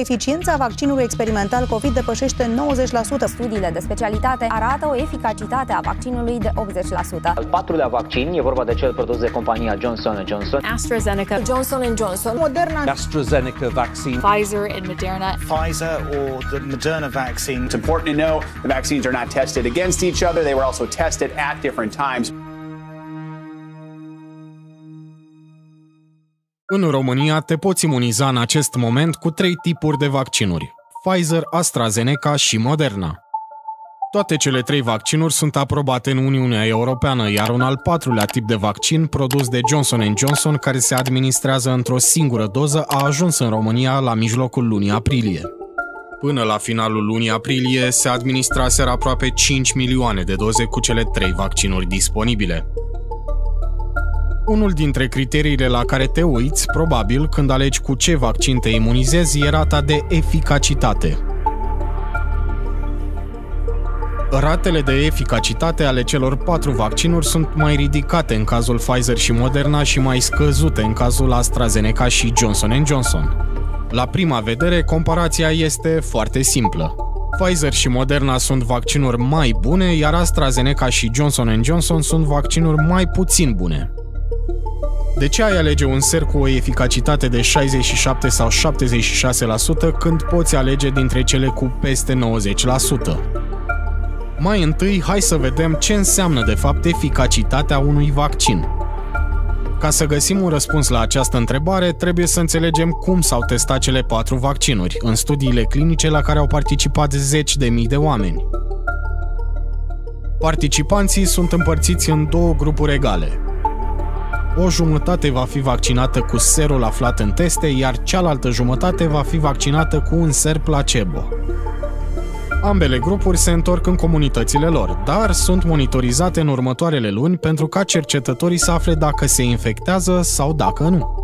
Eficiența vaccinului experimental COVID depășește 90%. Studiile de specialitate arată o eficacitate a vaccinului de 80%. Al patrulea vaccin e vorba de cel produs de compania Johnson Johnson. AstraZeneca, Johnson Johnson, Moderna, AstraZeneca vaccine. Pfizer and Moderna. Pfizer or the Moderna vaccine. It's important to know the vaccines are not tested against each other. They were also tested at different times. În România te poți imuniza în acest moment cu trei tipuri de vaccinuri, Pfizer, AstraZeneca și Moderna. Toate cele trei vaccinuri sunt aprobate în Uniunea Europeană, iar un al patrulea tip de vaccin, produs de Johnson Johnson, care se administrează într-o singură doză, a ajuns în România la mijlocul lunii aprilie. Până la finalul lunii aprilie se administraseră aproape 5 milioane de doze cu cele trei vaccinuri disponibile. Unul dintre criteriile la care te uiți, probabil, când alegi cu ce vaccin te imunizezi, e rata de eficacitate. Ratele de eficacitate ale celor patru vaccinuri sunt mai ridicate în cazul Pfizer și Moderna și mai scăzute în cazul AstraZeneca și Johnson Johnson. La prima vedere, comparația este foarte simplă. Pfizer și Moderna sunt vaccinuri mai bune, iar AstraZeneca și Johnson Johnson sunt vaccinuri mai puțin bune. De ce ai alege un ser cu o eficacitate de 67 sau 76% când poți alege dintre cele cu peste 90%? Mai întâi, hai să vedem ce înseamnă de fapt eficacitatea unui vaccin. Ca să găsim un răspuns la această întrebare, trebuie să înțelegem cum s-au testat cele patru vaccinuri în studiile clinice la care au participat zeci de mii de oameni. Participanții sunt împărțiți în două grupuri egale, o jumătate va fi vaccinată cu serul aflat în teste, iar cealaltă jumătate va fi vaccinată cu un ser placebo. Ambele grupuri se întorc în comunitățile lor, dar sunt monitorizate în următoarele luni pentru ca cercetătorii să afle dacă se infectează sau dacă nu.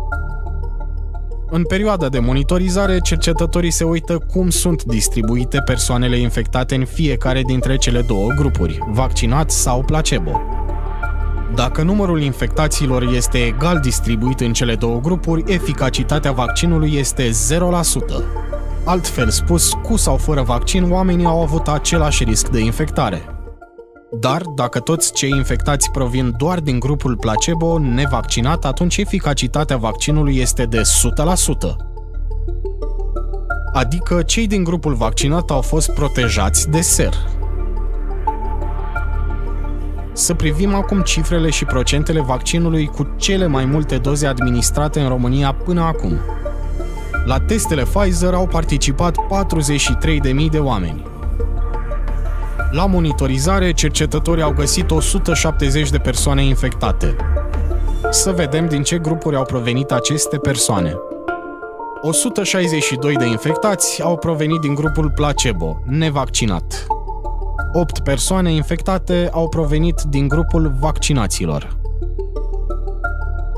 În perioada de monitorizare, cercetătorii se uită cum sunt distribuite persoanele infectate în fiecare dintre cele două grupuri, vaccinat sau placebo. Dacă numărul infectațiilor este egal distribuit în cele două grupuri, eficacitatea vaccinului este 0%. Altfel spus, cu sau fără vaccin, oamenii au avut același risc de infectare. Dar, dacă toți cei infectați provin doar din grupul placebo nevaccinat, atunci eficacitatea vaccinului este de 100%. Adică cei din grupul vaccinat au fost protejați de ser, să privim acum cifrele și procentele vaccinului cu cele mai multe doze administrate în România până acum. La testele Pfizer au participat 43.000 de oameni. La monitorizare, cercetătorii au găsit 170 de persoane infectate. Să vedem din ce grupuri au provenit aceste persoane. 162 de infectați au provenit din grupul placebo, nevaccinat. 8 persoane infectate au provenit din grupul vaccinaților.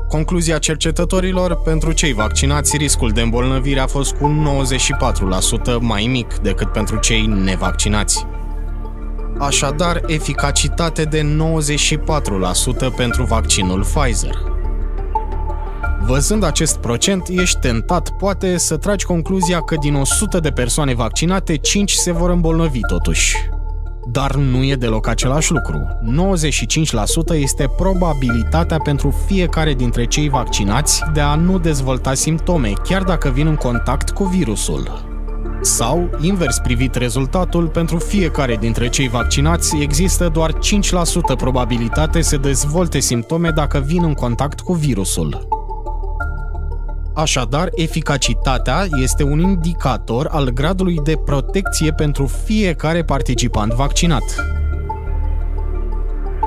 Concluzia cercetătorilor, pentru cei vaccinați, riscul de îmbolnăvire a fost cu 94% mai mic decât pentru cei nevaccinați. Așadar, eficacitate de 94% pentru vaccinul Pfizer. Văzând acest procent, ești tentat poate să tragi concluzia că din 100 de persoane vaccinate, 5 se vor îmbolnăvi totuși. Dar nu e deloc același lucru. 95% este probabilitatea pentru fiecare dintre cei vaccinați de a nu dezvolta simptome, chiar dacă vin în contact cu virusul. Sau, invers privit rezultatul, pentru fiecare dintre cei vaccinați există doar 5% probabilitate să dezvolte simptome dacă vin în contact cu virusul. Așadar, eficacitatea este un indicator al gradului de protecție pentru fiecare participant vaccinat.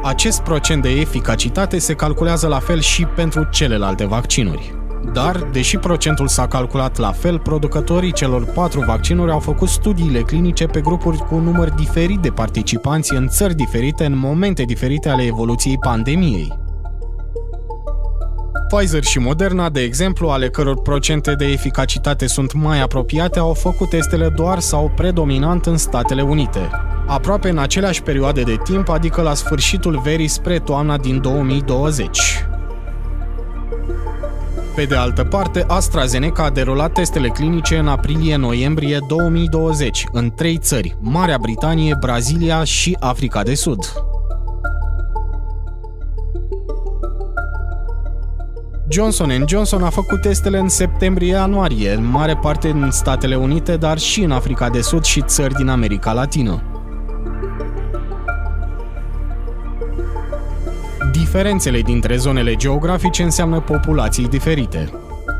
Acest procent de eficacitate se calculează la fel și pentru celelalte vaccinuri. Dar, deși procentul s-a calculat la fel, producătorii celor patru vaccinuri au făcut studiile clinice pe grupuri cu un număr diferit de participanți în țări diferite în momente diferite ale evoluției pandemiei. Pfizer și Moderna, de exemplu, ale căror procente de eficacitate sunt mai apropiate, au făcut testele doar sau predominant în Statele Unite, aproape în aceleași perioade de timp, adică la sfârșitul verii spre toamna din 2020. Pe de altă parte, AstraZeneca a derulat testele clinice în aprilie-noiembrie 2020 în trei țări, Marea Britanie, Brazilia și Africa de Sud. Johnson Johnson a făcut testele în septembrie-ianuarie, în mare parte în Statele Unite, dar și în Africa de Sud și țări din America Latină. Diferențele dintre zonele geografice înseamnă populații diferite.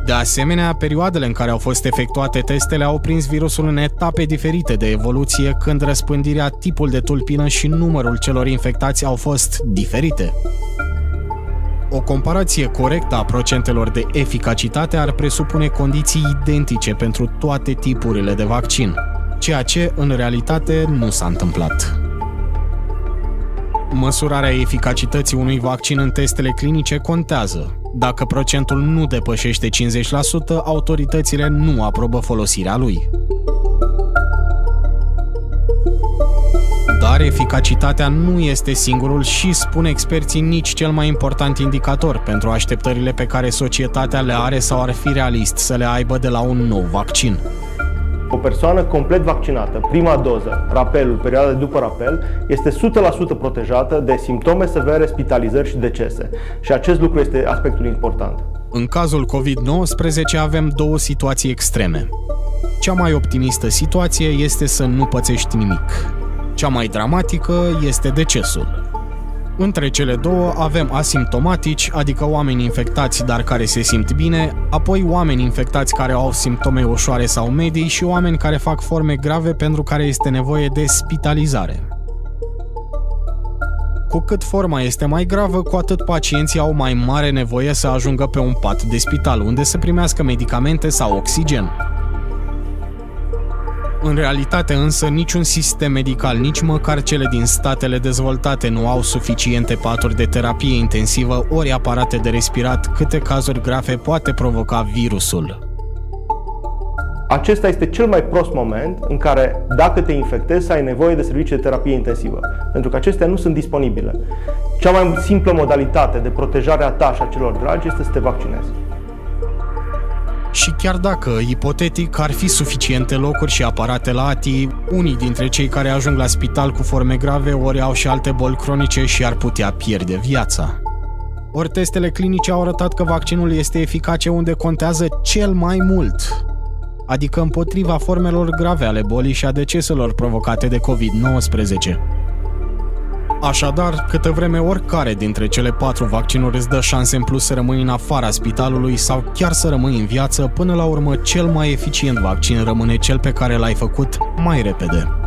De asemenea, perioadele în care au fost efectuate testele au prins virusul în etape diferite de evoluție, când răspândirea, tipul de tulpină și numărul celor infectați au fost diferite. O comparație corectă a procentelor de eficacitate ar presupune condiții identice pentru toate tipurile de vaccin, ceea ce în realitate nu s-a întâmplat. Măsurarea eficacității unui vaccin în testele clinice contează. Dacă procentul nu depășește 50%, autoritățile nu aprobă folosirea lui. Dar eficacitatea nu este singurul și, spun experții, nici cel mai important indicator pentru așteptările pe care societatea le are sau ar fi realist să le aibă de la un nou vaccin. O persoană complet vaccinată, prima doză, rapelul, perioada de după rapel, este 100% protejată de simptome severe, spitalizări și decese. Și acest lucru este aspectul important. În cazul COVID-19 avem două situații extreme. Cea mai optimistă situație este să nu pățești nimic. Cea mai dramatică este decesul. Între cele două avem asimptomatici, adică oameni infectați dar care se simt bine, apoi oameni infectați care au simptome ușoare sau medii și oameni care fac forme grave pentru care este nevoie de spitalizare. Cu cât forma este mai gravă, cu atât pacienții au mai mare nevoie să ajungă pe un pat de spital, unde să primească medicamente sau oxigen. În realitate însă niciun sistem medical, nici măcar cele din statele dezvoltate nu au suficiente paturi de terapie intensivă ori aparate de respirat câte cazuri grave poate provoca virusul. Acesta este cel mai prost moment în care, dacă te infectezi, ai nevoie de servicii de terapie intensivă, pentru că acestea nu sunt disponibile. Cea mai simplă modalitate de protejare a ta și a celor dragi este să te vaccinezi. Și chiar dacă, ipotetic, ar fi suficiente locuri și aparate la ATI, unii dintre cei care ajung la spital cu forme grave ori au și alte boli cronice și ar putea pierde viața. Ori testele clinice au arătat că vaccinul este eficace unde contează cel mai mult, adică împotriva formelor grave ale bolii și a deceselor provocate de COVID-19. Așadar, câtă vreme oricare dintre cele patru vaccinuri îți dă șanse în plus să rămâi în afara spitalului sau chiar să rămâi în viață, până la urmă cel mai eficient vaccin rămâne cel pe care l-ai făcut mai repede.